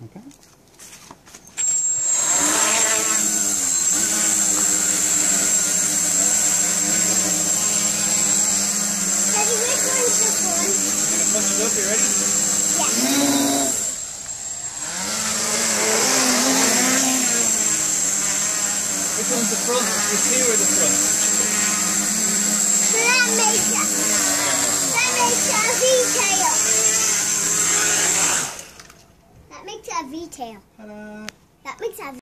Okay. Daddy, which one's the front? Gonna punch it up, you ready? Yeah. Which one's the front? The two or the front? So that makes a, that makes a V-tail. That makes a V-tail. That makes a